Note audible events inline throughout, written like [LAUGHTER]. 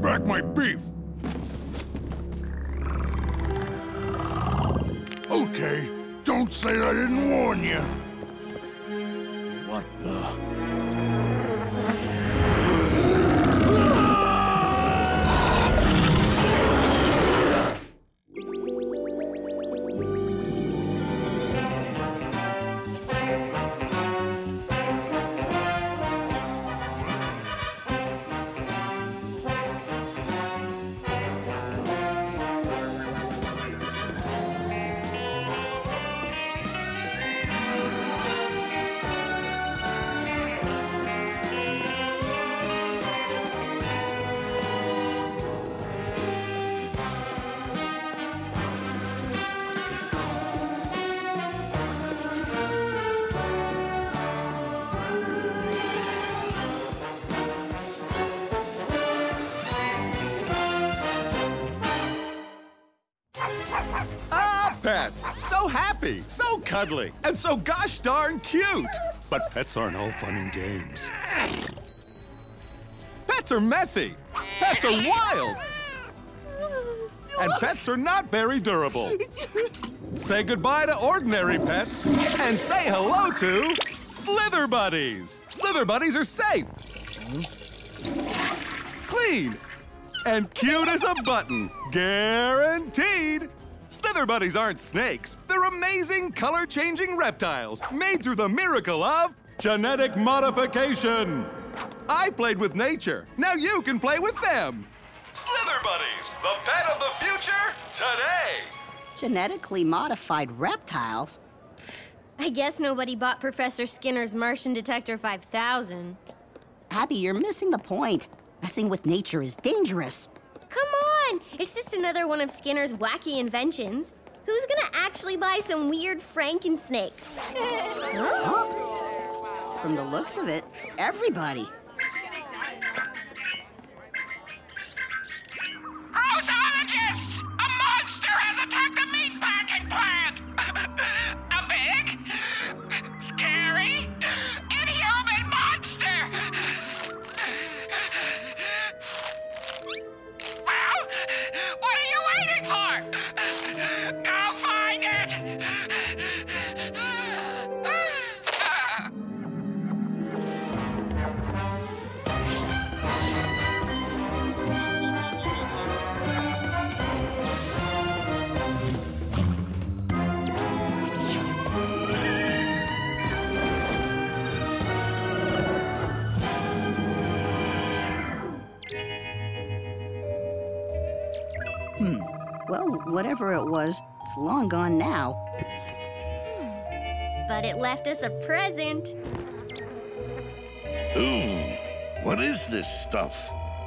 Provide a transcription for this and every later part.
back my beef! Okay, don't say I didn't warn you. What the... So happy, so cuddly, and so gosh darn cute! But pets aren't all fun and games. Pets are messy! Pets are wild! And pets are not very durable. Say goodbye to ordinary pets and say hello to Slither Buddies! Slither Buddies are safe, clean, and cute as a button. Guaranteed! Slither Buddies aren't snakes. They're amazing color-changing reptiles made through the miracle of genetic modification. I played with nature. Now you can play with them. Slither Buddies, the pet of the future, today. Genetically modified reptiles? I guess nobody bought Professor Skinner's Martian Detector 5000. Abby, you're missing the point. Messing with nature is dangerous. On! It's just another one of Skinner's wacky inventions. Who's gonna actually buy some weird Franken Frankensnake? [LAUGHS] From the looks of it, everybody. Well, whatever it was, it's long gone now. But it left us a present. Ooh, what is this stuff?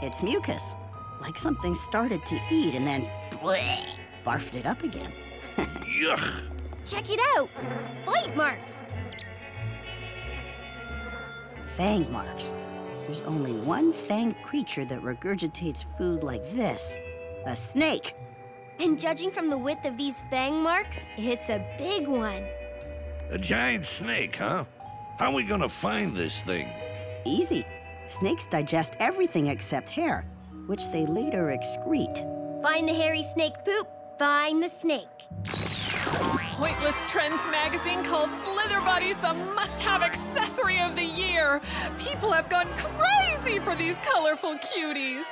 It's mucus. Like something started to eat and then bleh, barfed it up again. [LAUGHS] Yuck. Check it out. Bite marks. Fang marks. There's only one fanged creature that regurgitates food like this a snake. And judging from the width of these fang marks, it's a big one. A giant snake, huh? How are we gonna find this thing? Easy. Snakes digest everything except hair, which they later excrete. Find the hairy snake poop, find the snake. Pointless Trends magazine calls Slither Buddies the must-have accessory of the year. People have gone crazy for these colorful cuties.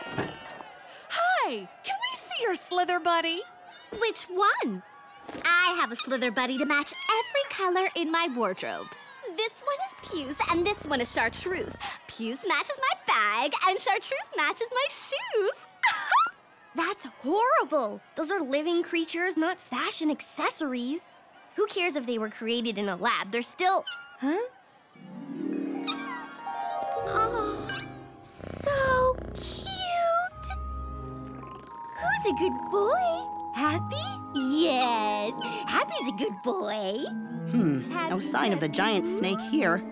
Hi, can we see your Slither Buddy? Which one? I have a Slither Buddy to match every color in my wardrobe. This one is Puce and this one is Chartreuse. Puce matches my bag and Chartreuse matches my shoes. [LAUGHS] That's horrible. Those are living creatures, not fashion accessories. Who cares if they were created in a lab? They're still. Huh? Who's a good boy? Happy? Yes. Happy's a good boy. Hmm, no sign of the giant snake here.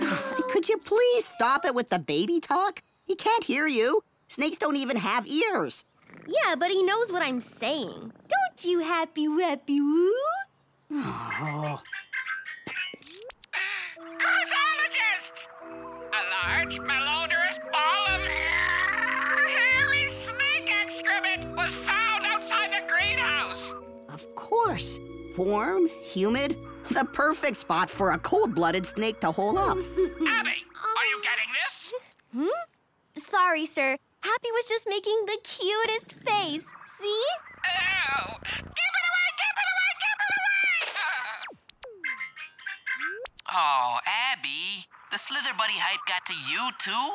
[SIGHS] Could you please stop it with the baby talk? He can't hear you. Snakes don't even have ears. Yeah, but he knows what I'm saying. Don't you, Happy Wappy Woo? [SIGHS] Oh, Grossologists! A large, malodorous Warm, humid, the perfect spot for a cold-blooded snake to hole up. [LAUGHS] Abby, are you getting this? Hmm? Sorry, sir. Happy was just making the cutest face. See? Ew! Give it away! Give it away! Give it away! Oh, Abby, the Slither Buddy hype got to you too?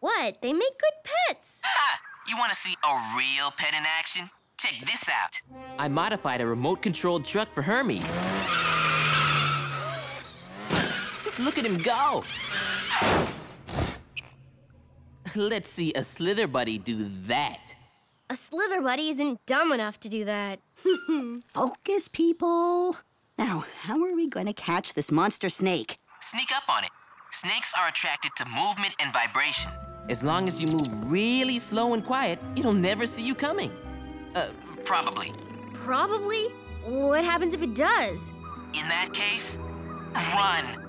What? They make good pets. Ha! You want to see a real pet in action? Check this out. I modified a remote-controlled truck for Hermes. Just look at him go. Let's see a Slither Buddy do that. A Slither Buddy isn't dumb enough to do that. [LAUGHS] Focus, people. Now, how are we going to catch this monster snake? Sneak up on it. Snakes are attracted to movement and vibration. As long as you move really slow and quiet, it'll never see you coming. Uh, probably. Probably. What happens if it does? In that case, run.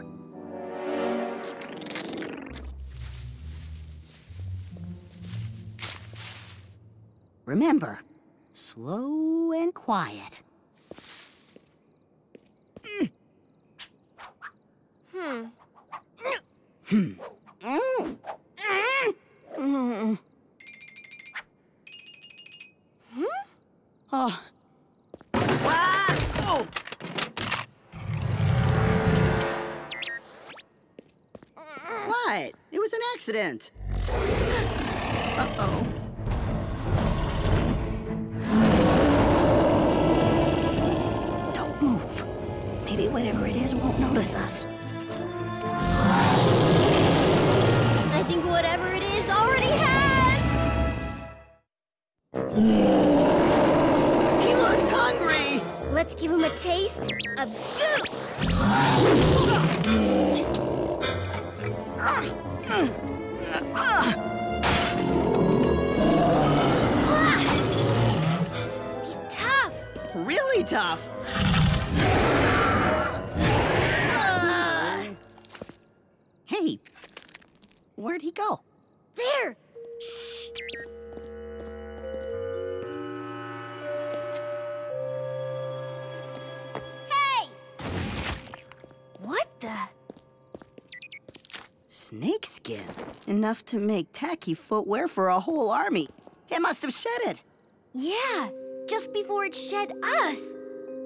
Remember, slow and quiet. Hmm. Oh. Accident. Uh-oh. Don't move. Maybe whatever it is won't notice us. I think whatever it is already has. He looks hungry! Let's give him a taste of goo. Ah. He's tough. Really tough. Hey, where'd he go? There. Shh. Hey! What the? Snake skin. Enough to make tacky footwear for a whole army. It must have shed it. Yeah, just before it shed us.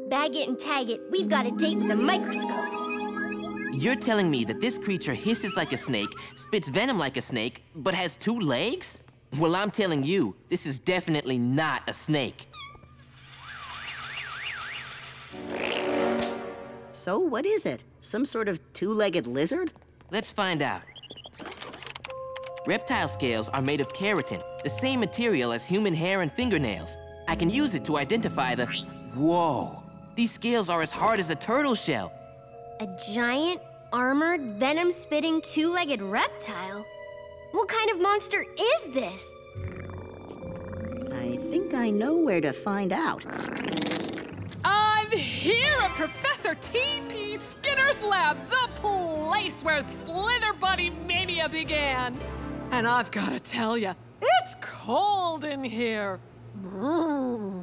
Bag it and tag it. We've got a date with a microscope. You're telling me that this creature hisses like a snake, spits venom like a snake, but has two legs? Well, I'm telling you, this is definitely not a snake. So what is it? Some sort of two-legged lizard? Let's find out. Reptile scales are made of keratin, the same material as human hair and fingernails. I can use it to identify the... Whoa! These scales are as hard as a turtle shell. A giant, armored, venom-spitting, two-legged reptile? What kind of monster is this? I think I know where to find out. I'm here at Professor T.P. Skinner's lab, the place where Slitherbuddy mania began. And I've got to tell you, it's cold in here.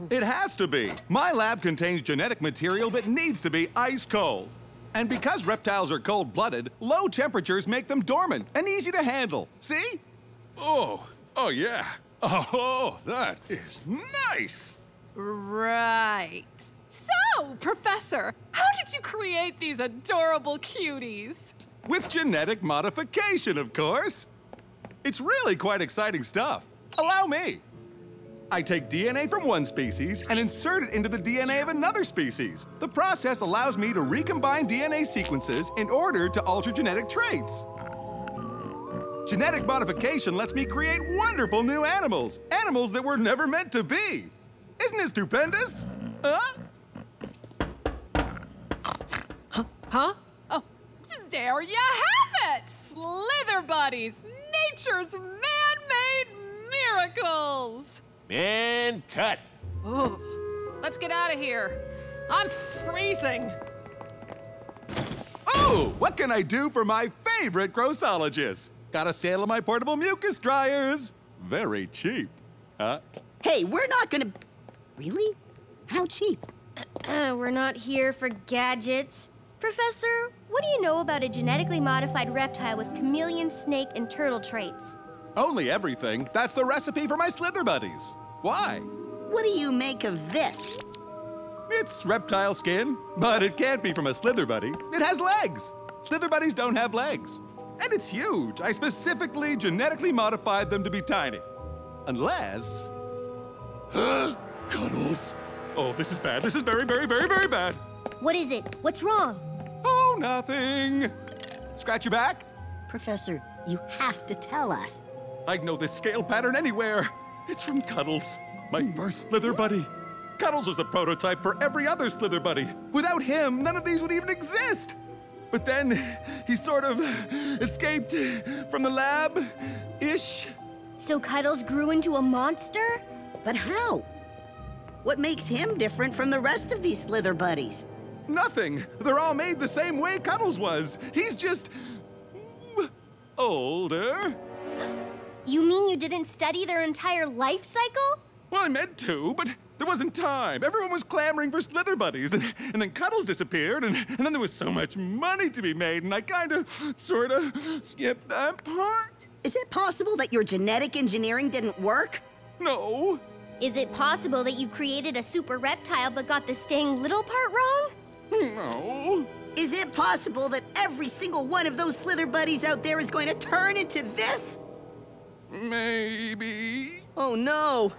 It has to be. My lab contains genetic material that needs to be ice cold. And because reptiles are cold-blooded, low temperatures make them dormant and easy to handle. See? Oh, oh yeah. Oh, that is nice. Right. So, Professor, how did you create these adorable cuties? With genetic modification, of course. It's really quite exciting stuff. Allow me. I take DNA from one species and insert it into the DNA of another species. The process allows me to recombine DNA sequences in order to alter genetic traits. Genetic modification lets me create wonderful new animals, animals that were never meant to be. Isn't it stupendous? Huh? Huh? Oh, there you have it! Slither Buddies, nature's man-made miracles! And cut. Ooh, let's get out of here. I'm freezing. Oh, what can I do for my favorite grossologist? Got a sale on my portable mucus dryers. Very cheap. Huh? Hey, we're not gonna... Really? How cheap? Uh, [CLEARS THROAT] we're not here for gadgets. Professor, what do you know about a genetically modified reptile with chameleon, snake, and turtle traits? Only everything. That's the recipe for my Slither Buddies. Why? What do you make of this? It's reptile skin, but it can't be from a Slither Buddy. It has legs. Slither Buddies don't have legs. And it's huge. I specifically genetically modified them to be tiny. Unless. Huh? [GASPS] Cuddles. Oh, this is bad. This is very, very, very, very bad. What is it? What's wrong? Nothing. Scratch your back? Professor, you have to tell us. I'd know this scale pattern anywhere. It's from Cuddles, my first Slither Buddy. Cuddles was the prototype for every other Slither Buddy. Without him, none of these would even exist. But then he sort of escaped from the lab ish. So Cuddles grew into a monster? But how? What makes him different from the rest of these Slither buddies? Nothing. They're all made the same way Cuddles was. He's just. older. You mean you didn't study their entire life cycle? Well, I meant to, but there wasn't time. Everyone was clamoring for Slither Buddies, and, and then Cuddles disappeared, and, and then there was so much money to be made, and I kind of, sort of, skipped that part. Is it possible that your genetic engineering didn't work? No. Is it possible that you created a super reptile but got the staying little part wrong? No. Is it possible that every single one of those Slither buddies out there is going to turn into this? Maybe. Oh no.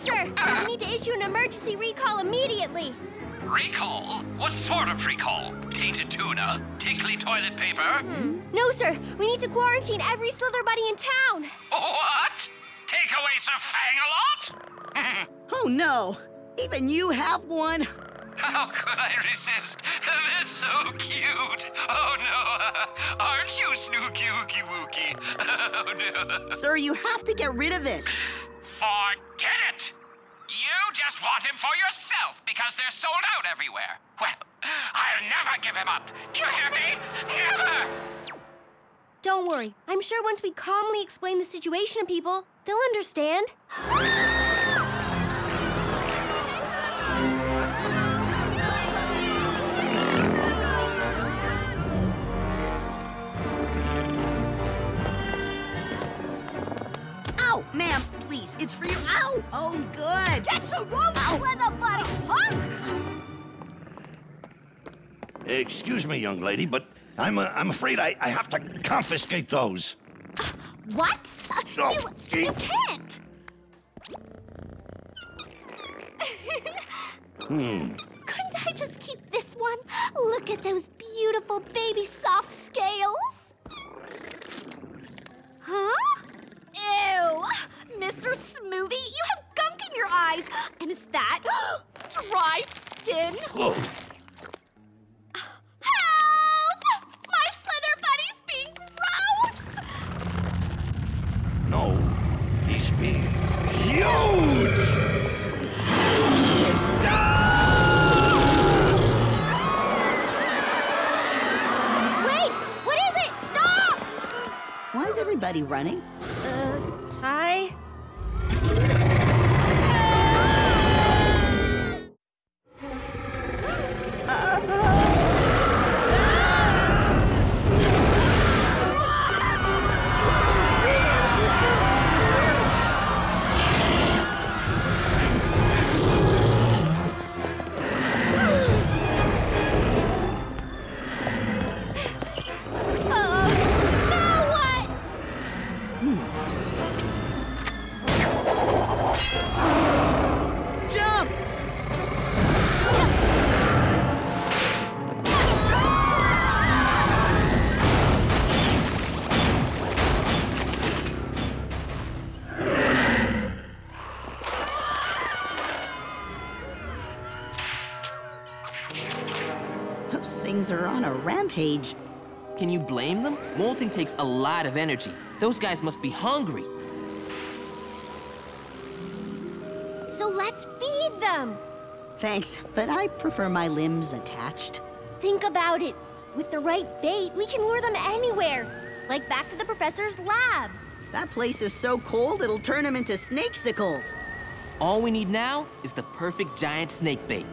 Sir, we need to issue an emergency recall immediately. Recall? What sort of recall? Tainted tuna? Tinkly toilet paper? Hmm. No, sir. We need to quarantine every Slither buddy in town. What? Take away Sir Fang-a-lot? [LAUGHS] Oh no. Even you have one? How could I resist? They're so cute. Oh no. [LAUGHS] Aren't you Snooky Wookie Wookie? [LAUGHS] Oh no. Sir, you have to get rid of it. Forget it! You just want him for yourself because they're sold out everywhere. Well, I'll never give him up. Do you hear me? Never! Don't worry. I'm sure once we calmly explain the situation to people, they'll understand. Ow, ma'am, please, it's for you. Ow! Oh, good. Get your roast, Slither buddy, punk! Excuse me, young lady, but I'm, uh, I'm afraid I, I have to confiscate those. What? Uh, Oh, you, you can't! Hmm. Couldn't I just keep this one? Look at those beautiful baby soft scales. Huh? Those things are on a rampage. Can you blame them? Molting takes a lot of energy. Those guys must be hungry. So let's feed them. Thanks, but I prefer my limbs attached. Think about it. With the right bait, we can lure them anywhere. Like back to the professor's lab. That place is so cold it'll turn them into snakesicles. All we need now is the perfect giant snake bait.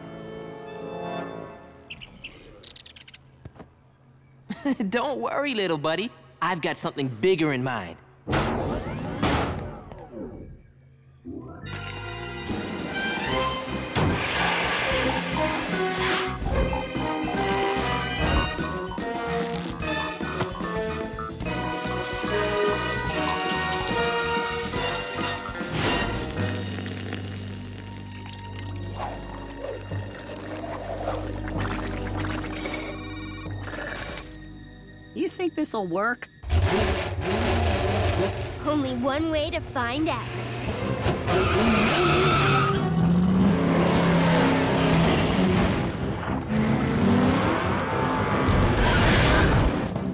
[LAUGHS] Don't worry, little buddy. I've got something bigger in mind. This'll work? Only one way to find out.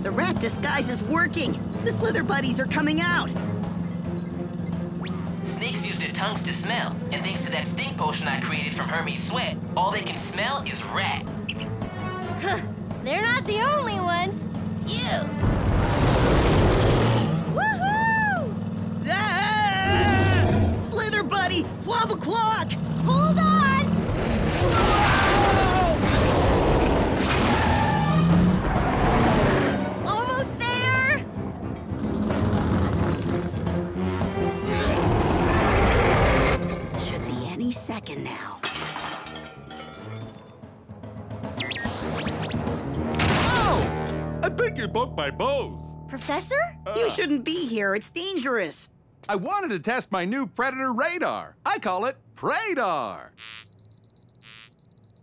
The rat disguise is working. The slither buddies are coming out. Snakes use their tongues to smell, and thanks to that stink potion I created from Hermes' sweat, all they can smell is rat. Huh, they're not the only ones. You. Woohoo! Ah! Slither buddy, 12 o'clock. Hold on! Think you broke my bows. Professor? You shouldn't be here. It's dangerous. I wanted to test my new predator radar. I call it Pradar.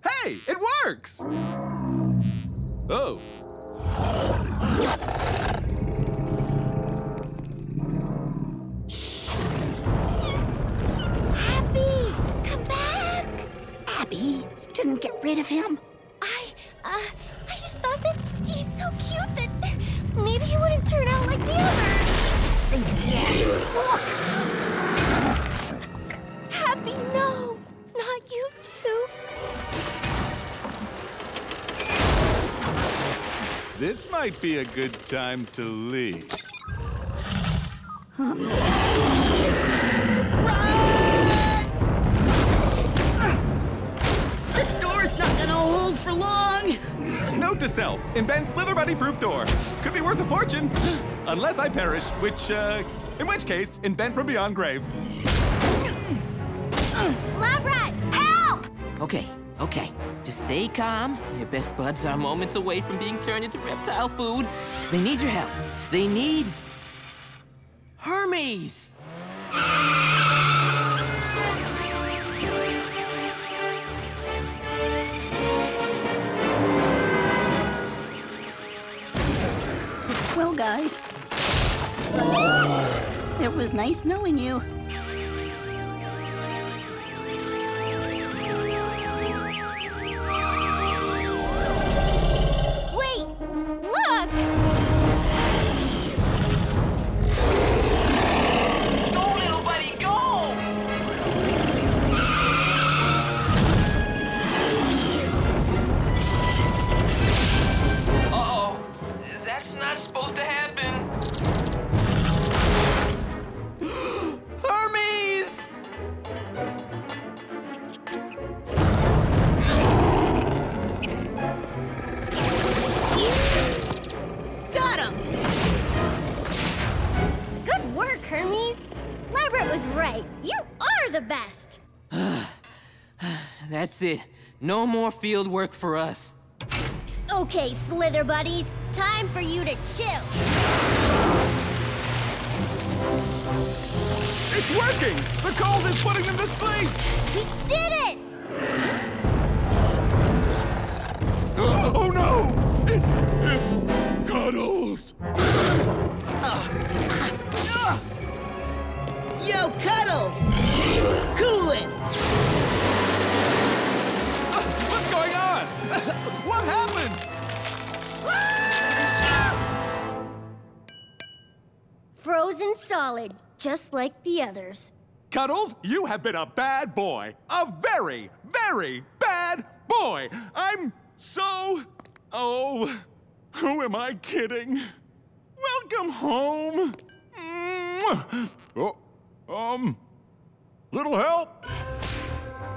Hey, it works! Oh. Abby! Come back! Abby, you didn't get rid of him. I, uh, maybe he wouldn't turn out like the others. Think again. Look! Happy, no! Not you too. This might be a good time to leave. This door's not gonna hold for long. Note to self, invent Slither Buddy proof door. Could be worth a fortune. [GASPS] Unless I perish, which, uh, in which case, invent from beyond grave. Lab rat, help! Okay, okay. Just stay calm. Your best buds are moments away from being turned into reptile food. They need your help. They need Hermes. Guys, it was nice knowing you. That's it. No more field work for us. Okay, Slither buddies, time for you to chill. It's working! The cold is putting them to sleep! We did it! [GASPS] Oh no! It's, it's Cuddles! Yo, Cuddles! [LAUGHS] what happened? Frozen solid, just like the others. Cuddles, you have been a bad boy. A very, very bad boy. I'm so. Oh, who am I kidding? Welcome home. Mwah! Oh, um, little help?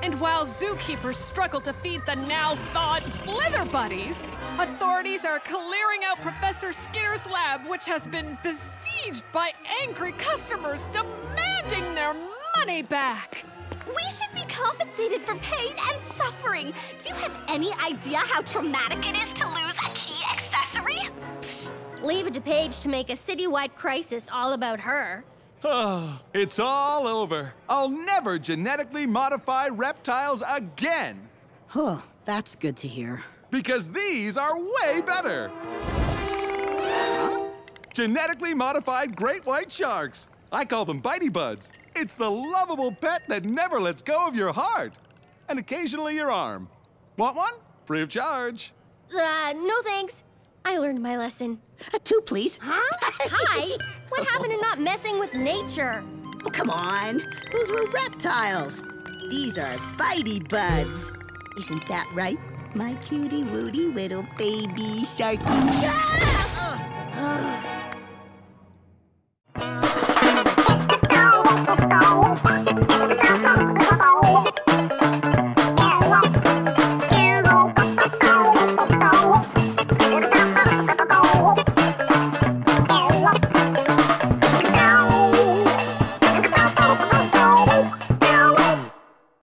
And while zookeepers struggle to feed the now thawed Slither Buddies, authorities are clearing out Professor Skinner's lab, which has been besieged by angry customers demanding their money back. We should be compensated for pain and suffering. Do you have any idea how traumatic it is to lose a key accessory? Leave it to Paige to make a citywide crisis all about her. Oh, [SIGHS] it's all over. I'll never genetically modify reptiles again. Oh, that's good to hear. Because these are way better. Genetically modified great white sharks. I call them Bitey Buds. It's the lovable pet that never lets go of your heart. And occasionally your arm. Want one? Free of charge. Uh, no thanks. I learned my lesson. Uh, two, please. Huh? [LAUGHS] Hi? What happened to not messing with nature? Oh, come on. Those were reptiles. These are bitey buds. Isn't that right? My cutie wooty little baby sharky. Ah! [SIGHS]